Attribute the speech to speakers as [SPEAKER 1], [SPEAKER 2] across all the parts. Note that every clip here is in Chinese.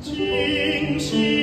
[SPEAKER 1] 惊喜。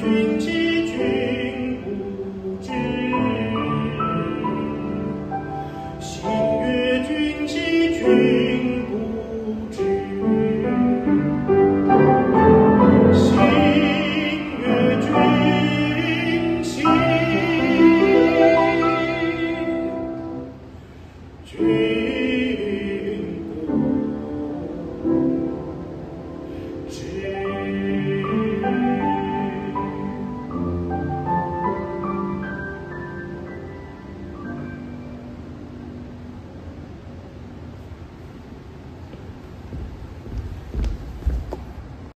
[SPEAKER 1] 君知？君不知。心悦君兮君。